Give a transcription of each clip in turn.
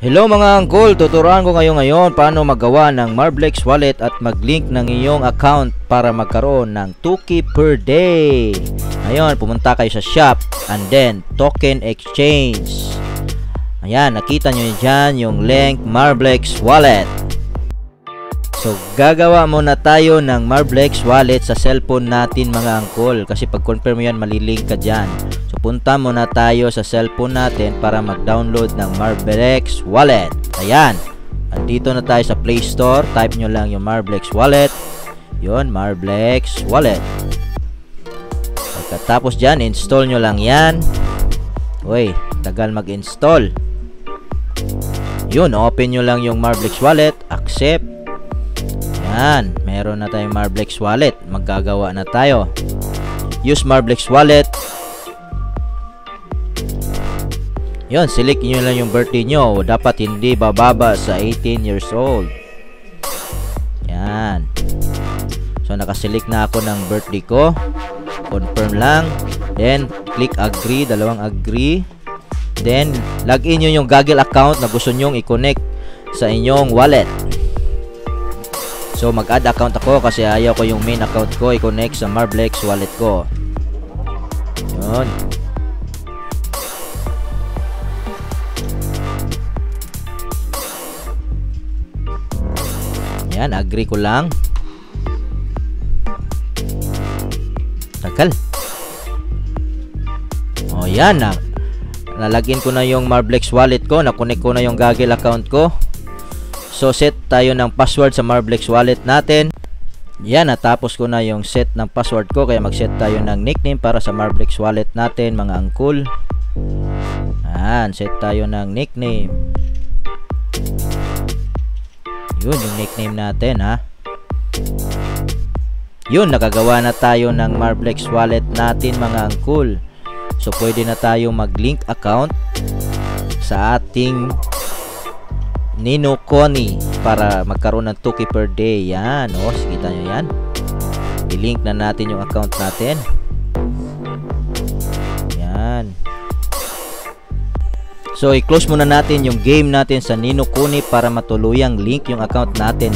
Hello mga uncle, tuturuan ko kayo ngayon paano magawa ng Marblex wallet at mag-link ng iyong account para magkaroon ng 2k per day. Ngayon, pumunta kayo sa shop and then token exchange. Ayan, nakita nyo dyan yung link Marblex wallet. So, gagawa muna tayo ng Marblex wallet sa cellphone natin mga uncle kasi pag confirm mo yan, malilink ka dyan. So, punta muna tayo sa cellphone natin para mag-download ng Marblex wallet. Ayan. Andito na tayo sa Play Store. Type nyo lang yung Marblex wallet. Yun, Marblex wallet. Pagkatapos dyan, install nyo lang yan. Uy, tagal mag-install. Yun, open nyo lang yung Marblex wallet. Accept. Yan, meron na tayong Marblex wallet. Maggagawa na tayo. Use Marblex wallet. Yun, select nyo lang yung birthday nyo. Dapat hindi bababa sa 18 years old. Yan. So, nakaselect na ako ng birthday ko. Confirm lang. Then, click agree. Dalawang agree. Then, login nyo yung Google account na gusto nyong i-connect sa inyong wallet. So mag-add account ako kasi ayaw ko yung main account ko i-connect sa Marblex wallet ko. Yun. Yan, agree ko lang. Tagal. Oh, yan na. Nalagin ko na yung Marblex wallet ko, na-connect ko na yung Google account ko. So set tayo ng password sa Marblex wallet natin. Yan, natapos ko na yung set ng password ko kaya mag-set tayo ng nickname para sa Marblex wallet natin mga angkul. Yan, set tayo ng nickname. Yun yung nickname natin ha. Yun, nakagawa na tayo ng Marblex wallet natin mga angkul. So pwede na tayo mag-link account sa ating Nino Connie para magkaroon ng 2k per day. Yan, oh, kita nyo yan. I-link na natin yung account natin. Yan. So, i-close muna natin yung game natin sa Nino Kuni para matuluyang link yung account natin.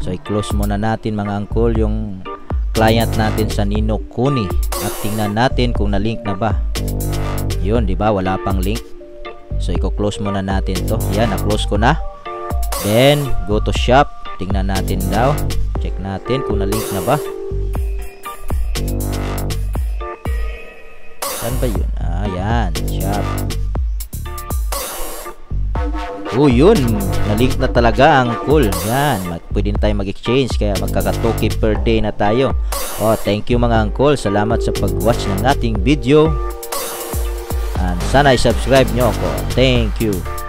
So, i-close muna natin mga angkol yung client natin sa Nino Kuni at tingnan natin kung na-link na ba. Yun, di ba? Wala pang link. So, i-close muna natin to. Yan, na-close ko na. Then, go to shop. Tingnan natin daw. Check natin kung na-link na ba. Saan ba yun? Ah, yan. Shop. Oh, yun. Na-link na talaga ang cool. Yan. Pwede na tayo mag-exchange. Kaya magkaka-2k per day na tayo. Oh, thank you mga uncle. Salamat sa pag-watch ng ating video. Sana i-subscribe nyo ako. Thank you.